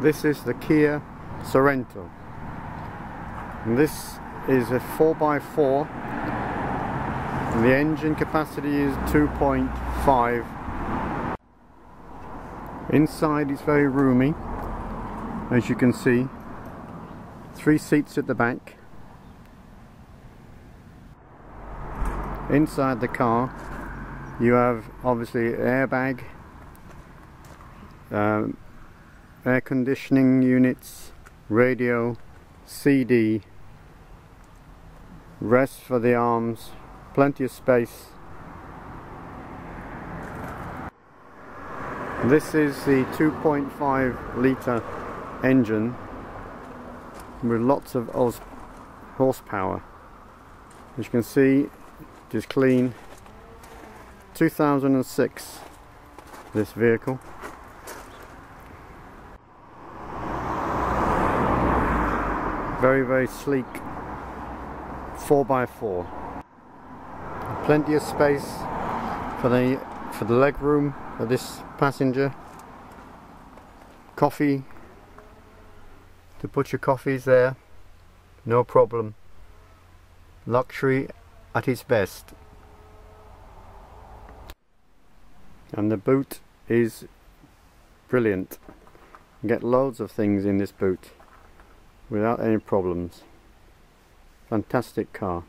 This is the Kia Sorento. And this is a 4x4 and the engine capacity is 2.5 inside is very roomy as you can see. Three seats at the back. Inside the car you have obviously airbag um, air conditioning units radio CD rest for the arms plenty of space. This is the 2.5 litre engine with lots of horsepower. As you can see is clean. 2006 this vehicle very very sleek 4x4 plenty of space for the for the leg room for this passenger. Coffee. To put your coffees there no problem. Luxury at its best. And the boot is brilliant. You get loads of things in this boot without any problems. Fantastic car